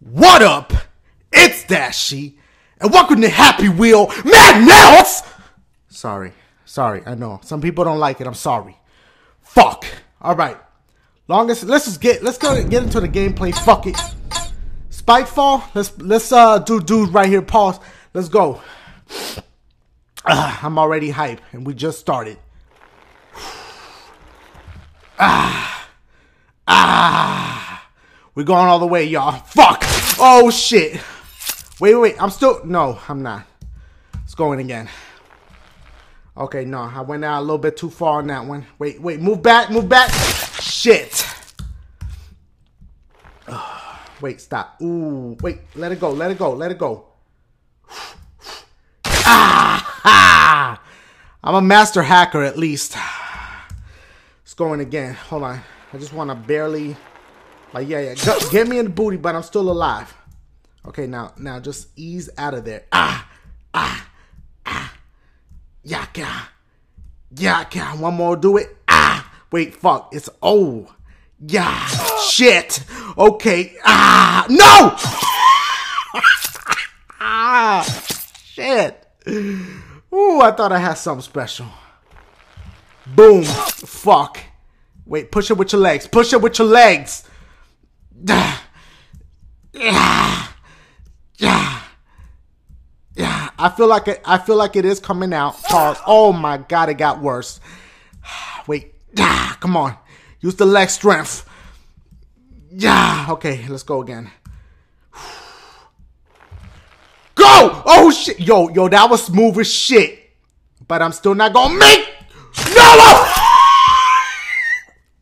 What up? It's Dashie, and welcome to Happy Wheel Madness! Sorry, sorry, I know. Some people don't like it, I'm sorry. Fuck. Alright. Longest let's just get let's go get into the gameplay. Fuck it. Spikefall, let's let's uh do dude right here, pause. Let's go. Uh, I'm already hype, and we just started. Ah. Ah. We're going all the way, y'all. Fuck. Oh, shit. Wait, wait, wait. I'm still... No, I'm not. It's going again. Okay, no. I went out a little bit too far on that one. Wait, wait. Move back. Move back. Shit. wait, stop. Ooh. Wait. Let it go. Let it go. Let it go. Ah! I'm a master hacker, at least. It's going again. Hold on. I just want to barely... Like, yeah, yeah. Go, get me in the booty, but I'm still alive. Okay, now, now just ease out of there. Ah, ah, ah. Yaka. Yaka. One more, do it. Ah. Wait, fuck. It's oh. Yeah. Shit. Okay. Ah. No. ah. Shit. Ooh, I thought I had something special. Boom. Fuck. Wait, push it with your legs. Push it with your legs. Yeah. Yeah. Yeah. Yeah. I feel like it I feel like it is coming out. Pause. Oh my god, it got worse. Wait. Yeah. Come on. Use the leg strength. Yeah. Okay, let's go again. Go! Oh shit! Yo, yo, that was smooth as shit. But I'm still not gonna make No!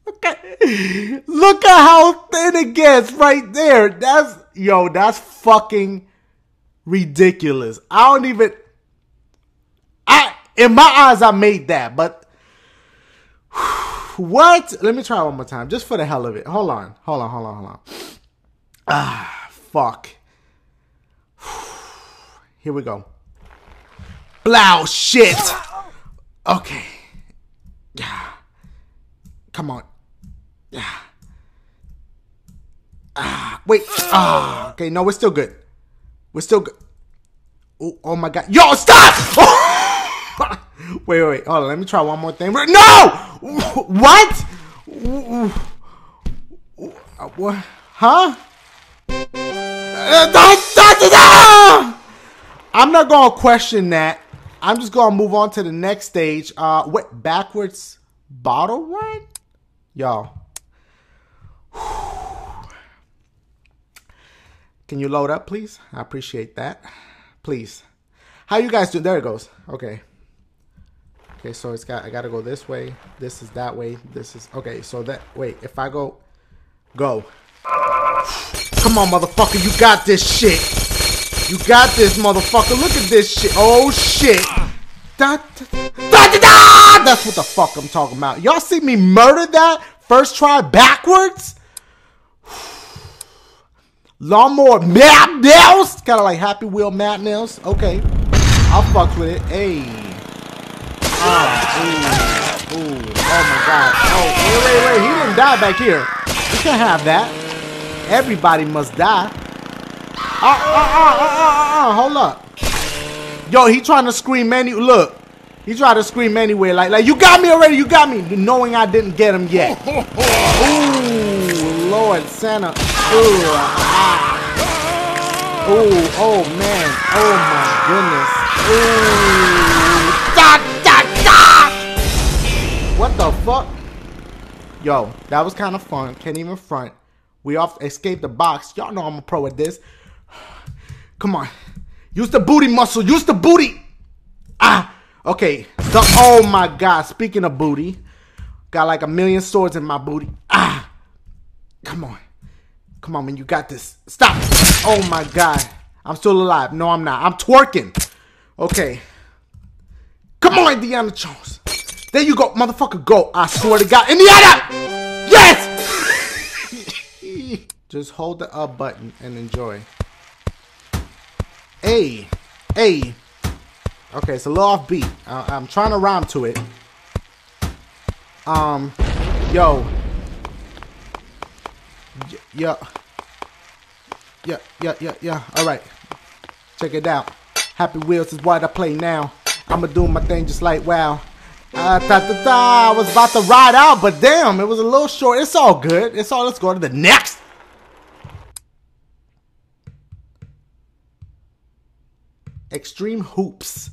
okay. Look at how thin it gets right there. That's yo, that's fucking ridiculous. I don't even I in my eyes I made that, but what? Let me try one more time, just for the hell of it. Hold on, hold on, hold on, hold on. Ah, fuck. Here we go. Blow shit. Okay. Yeah. Come on. Yeah. Ah, wait. Ah, okay. No, we're still good. We're still good. Oh, my god. Yo, stop! wait, wait, wait. Hold on. Let me try one more thing. No! What? What? Huh? I'm not gonna question that. I'm just gonna move on to the next stage. Uh, what backwards bottle run, y'all? Can you load up, please? I appreciate that. Please. How you guys do? There it goes. Okay. Okay, so it's got. I gotta go this way. This is that way. This is okay. So that wait. If I go, go. Come on, motherfucker. You got this shit. You got this, motherfucker. Look at this shit. Oh shit. Da, da, da. That's what the fuck I'm talking about. Y'all see me murder that first try backwards? Lawnmower Madness? Kind of like Happy Wheel Madness. Okay. I'll fuck with it. Hey. Ah, ooh, ooh. Oh my god. Oh, wait, wait, wait. He didn't die back here. We can't have that. Everybody must die. Ah, ah, ah, ah, ah, ah, hold up. Yo, he trying to scream any look. He trying to scream anywhere like like you got me already, you got me, knowing I didn't get him yet. Ooh, Lord Santa. Ooh, ah. Ooh, oh man. Oh my goodness. Ooh. Da, da, da. What the fuck? Yo, that was kind of fun. Can't even front. We off escaped the box. Y'all know I'm a pro at this. Come on. Use the booty muscle. Use the booty. Ah. Okay. The, oh my god. Speaking of booty. Got like a million swords in my booty. Ah. Come on. Come on, man. You got this. Stop. Oh my god. I'm still alive. No, I'm not. I'm twerking. Okay. Come on, Indiana Jones. There you go, motherfucker. Go. I swear to God. Indiana! Yes! Just hold the up button and enjoy. Hey. Hey. Okay, it's a little off beat. Uh, I'm trying to rhyme to it. Um, yo. Y- yo. yeah, yeah, yeah, yeah. All right. Check it out. Happy Wheels is what I play now. I'ma do my thing just like wow. Uh, da, da, da. I was about to ride out, but damn, it was a little short. It's all good. It's all. Let's go to the next. Extreme hoops.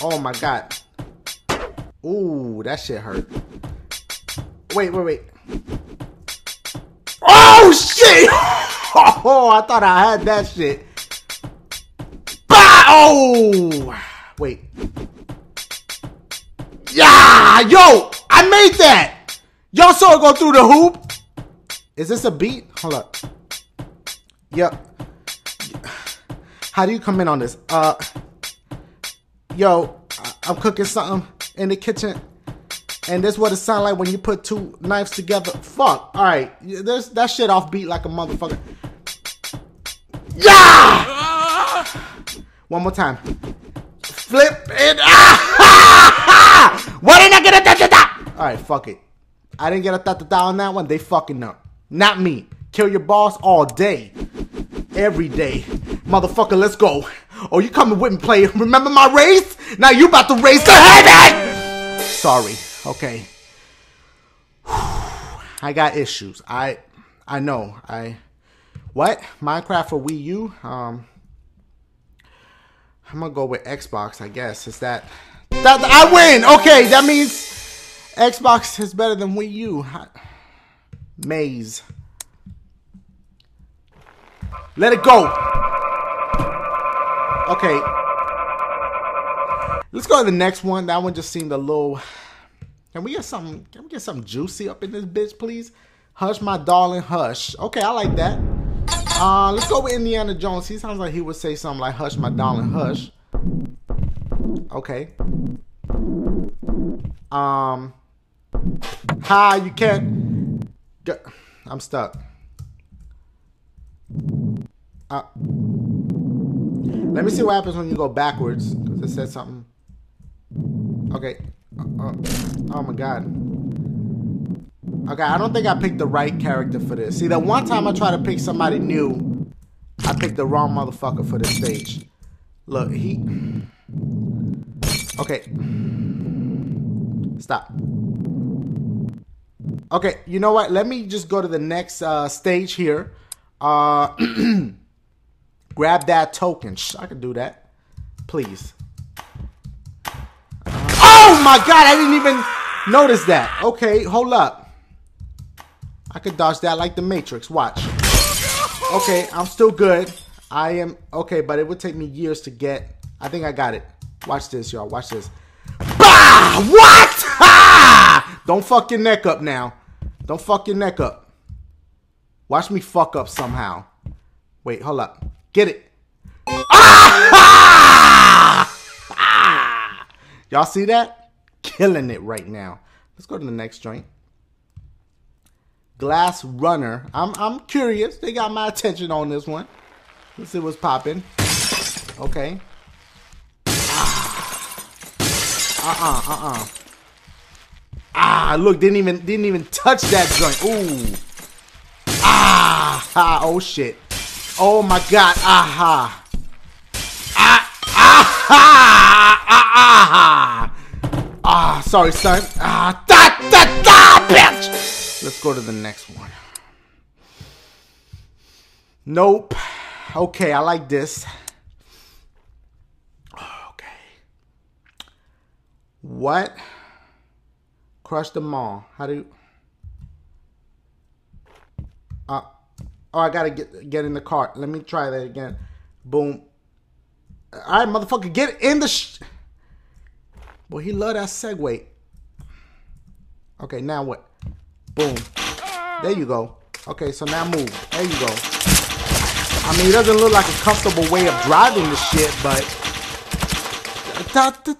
Oh my god. Ooh, that shit hurt. Wait, wait, wait. Oh shit! Oh, I thought I had that shit. Bah! Oh! Wait. Yeah! Yo! I made that! Y'all saw it go through the hoop? Is this a beat? Hold up. Yep. How do you come in on this? Uh, yo, I'm cooking something in the kitchen, and this what it sound like when you put two knives together. Fuck. All right, there's that shit off beat like a motherfucker. Yeah! One more time. Flip it. Ah! Why didn't I get a da da da? All right, fuck it. I didn't get a da da da on that one. They fucking up. Not me. Kill your boss all day. Every day. Motherfucker, let's go. Oh, you coming with me, player. Remember my race? Now you about to race to heaven! Sorry. Okay. I got issues. I I know. I what? Minecraft for Wii U? Um, I'm gonna go with Xbox. I guess is that that I win. Okay, that means Xbox is better than Wii U. Maze. Let it go. Okay. Let's go to the next one. That one just seemed a little. Can we get something? Can we get something juicy up in this bitch, please? Hush, my darling, hush. Okay, I like that. Uh, let's go with Indiana Jones. He sounds like he would say something like "Hush, my darling, hush." Okay. Um. Hi, you can't. I'm stuck. Uh. Let me see what happens when you go backwards. Because it said something. Okay. Uh, uh, oh my god. Okay, I don't think I picked the right character for this. See, that one time I tried to pick somebody new, I picked the wrong motherfucker for this stage. Look, he... Okay. Stop. Okay, you know what? Let me just go to the next uh, stage here. Uh, grab that token. Shh, I can do that. Please. Oh my god, I didn't even notice that. Okay, hold up. I could dodge that like the Matrix. Watch. Okay, I'm still good. I am okay, but it would take me years to get. I think I got it. Watch this, y'all. Watch this. Bah! What? Ha! Don't fuck your neck up now. Don't fuck your neck up. Watch me fuck up somehow. Wait, hold up. Get it. Ah! Ah! Y'all see that? Killing it right now. Let's go to the next joint. Glass Runner. I'm I'm curious. They got my attention on this one. Let's see what's popping. Okay. Ah. Uh-uh, uh-uh. Ah, look, didn't even didn't even touch that joint. Ooh. Ah, ah, oh shit. Oh my god. Aha. Ah, ah, ah, ah, ah. Ah, sorry, son. Ah, da, da, da, bitch. Let's go to the next one. Nope. Okay, I like this. Okay. What? Crush them all. How do you... Uh, oh, I gotta get get in the cart. Let me try that again. Boom. All right, motherfucker, get in the. Boy, he love that segue. Okay, now what? Boom. There you go. Okay, so now move. There you go. I mean, it doesn't look like a comfortable way of driving the shit, but... Da, da,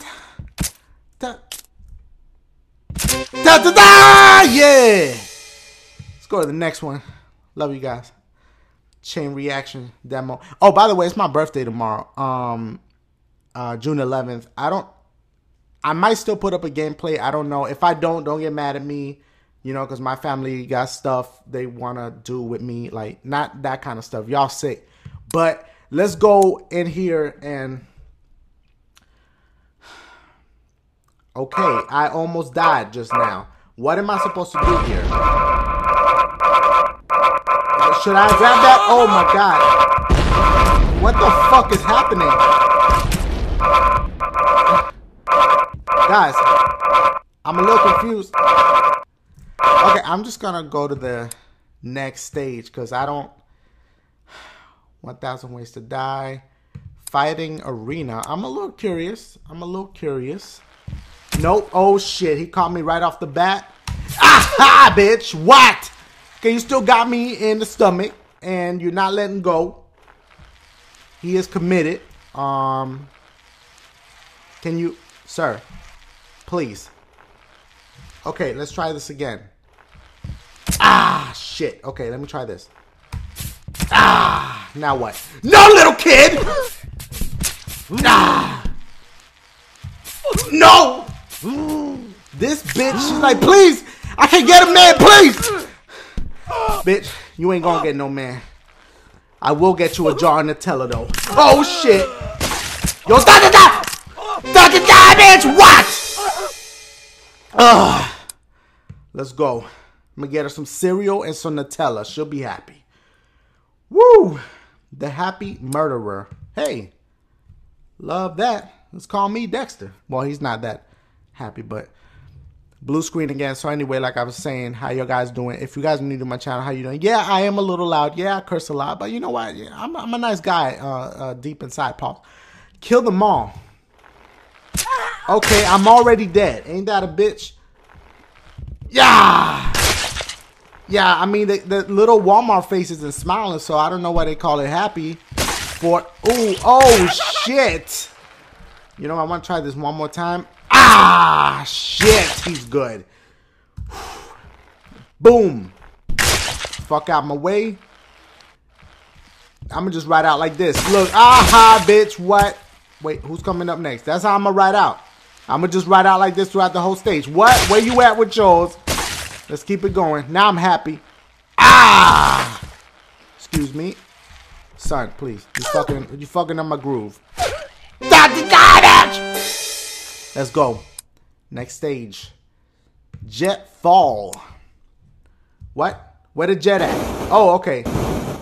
da, da, da, da, yeah! Let's go to the next one. Love you guys. Chain reaction demo. Oh, by the way, it's my birthday tomorrow. Um, uh, June 11th. I don't... I might still put up a gameplay. I don't know. If I don't, don't get mad at me You know, because my family got stuff they want to do with me, like not that kind of stuff. Y'all sick, but let's go in here and. Okay, I almost died just now. What am I supposed to do here? Should I grab that? Oh my god. What the fuck is happening? Guys, I'm a little confused. Okay, I'm just gonna go to the next stage because I don't. 1,000 Ways to Die. Fighting Arena. I'm a little curious. I'm a little curious. Nope. Oh shit. He caught me right off the bat. Aha, bitch. What? Okay, you still got me in the stomach and you're not letting go. He is committed. Um Can you sir, please. Okay, let's try this again. Ah, shit. Okay, let me try this. Ah, now what? No, little kid! Ah! No! This bitch, she's like, please! I can't get a man, please! Bitch, you ain't gonna get no man. I will get you a jar of Nutella, though. Oh, shit! Yo, da da da! Da da bitch! What? Ugh. Let's go. I'm gonna get her some cereal and some Nutella. She'll be happy. Woo! The happy murderer. Hey, love that. Let's call me Dexter. Well, he's not that happy, but blue screen again. So anyway, like I was saying, how you guys doing? If you guys are new to my channel, how you doing? Yeah, I am a little loud. Yeah, I curse a lot, but you know what? Yeah, I'm, I'm a nice guy uh, uh, deep inside. Paul, kill them all. Okay, I'm already dead. Ain't that a bitch? Yeah. Yeah, I mean the, the little Walmart faces and smiling, so I don't know why they call it happy. For oh oh shit! You know I want to try this one more time. Ah shit, he's good. Boom. Fuck out my way. I'm gonna just ride out like this. Look, aha, bitch. What? Wait, who's coming up next? That's how I'm gonna ride out. I'm gonna just ride out like this throughout the whole stage. What? Where you at with yours? Let's keep it going. Now I'm happy. Ah! Excuse me. Son, please. You fucking you fucking up my groove. Let's go. Next stage. Jet fall. What? Where the jet at? Oh, okay.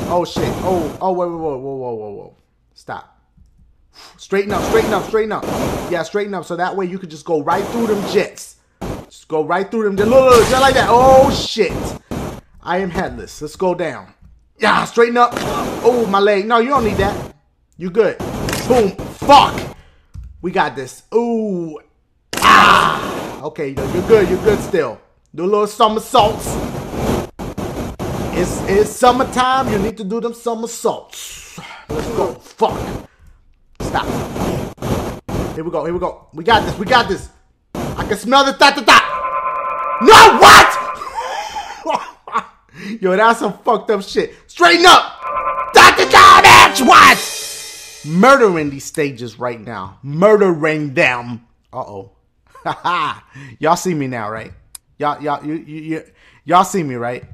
Oh shit. Oh, oh wait, wait, whoa, whoa, whoa, whoa, whoa. Stop. Straighten up, straighten up, straighten up. Yeah, straighten up. So that way you could just go right through them jets. Just go right through them. Look, look, just like that. Oh, shit. I am headless. Let's go down. Yeah, straighten up. Oh, my leg. No, you don't need that. You good. Boom. Fuck. We got this. Ooh. Ah. Okay, you're good. You're good still. Do a little somersaults. It's, it's summertime. You need to do them somersaults. Let's go. Fuck. Stop. Here we go. Here we go. We got this. We got this. I can smell the ta ta ta. No, what? Yo, that's some fucked up shit. Straighten up. Ta ta ta, bitch. What? Murdering these stages right now. Murdering them. Uh oh. y'all see me now, right? Y'all, y'all, you, you, you, y'all see me, right?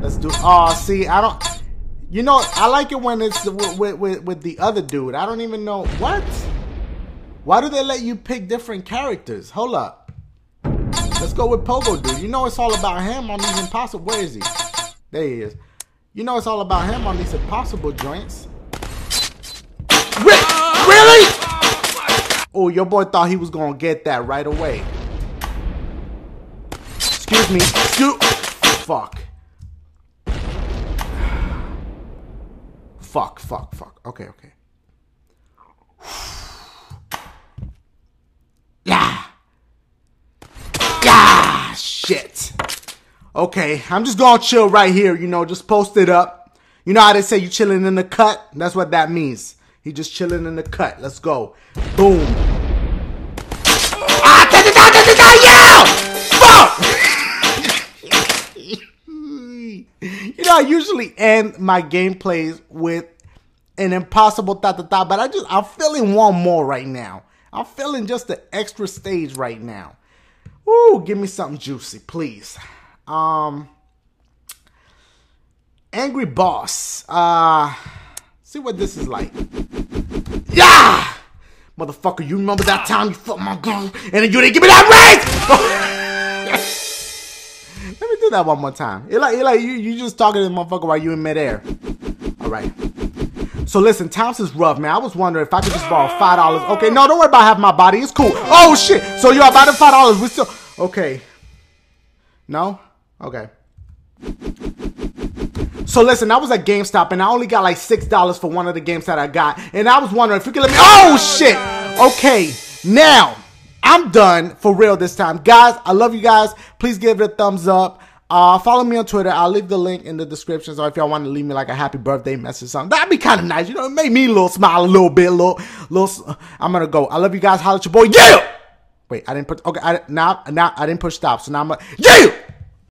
Let's do. Oh, see, I don't. You know, I like it when it's with, with, with the other dude. I don't even know what. Why do they let you pick different characters? Hold up. Let's go with Pogo Dude. You know it's all about him on these impossible. Where is he? There he is. You know it's all about him on these impossible joints. Really? Oh, your boy thought he was gonna get that right away. Excuse me. Excuse. Fuck. Fuck. Fuck. Fuck. Okay. Okay. Yeah. Yeah. Shit. Okay, I'm just gonna chill right here, you know, just post it up. You know how they say you chilling in the cut? That's what that means. He just chilling in the cut. Let's go. Boom. Know, I usually end my gameplays with an impossible ta ta ta, but I just I'm feeling one more right now. I'm feeling just the extra stage right now. Woo, give me something juicy, please. Um, Angry Boss. Uh, see what this is like. Yeah! Motherfucker, you remember that time you fucked my girl and then you didn't give me that raise? Let me do that one more time. It like, it like you, you just talking to the motherfucker while you in midair. All right. So listen, is rough, man. I was wondering if I could just borrow five dollars. Okay, no, don't worry about having my body. It's cool. Oh shit. So you're about to five dollars. We still okay. No? Okay. So listen, I was at GameStop and I only got like six dollars for one of the games that I got, and I was wondering if you could let me. Oh shit! Okay, now I'm done for real this time, guys. I love you guys. Please give it a thumbs up. Uh, follow me on Twitter. I'll leave the link in the description. So if y'all want to leave me like a happy birthday message, or something that'd be kind of nice. You know, it made me a little smile a little bit, a little, little. I'm gonna go. I love you guys. Holla at your boy. Yeah. Wait, I didn't put. Okay, I now now I didn't push stop. So now I'm. A, yeah.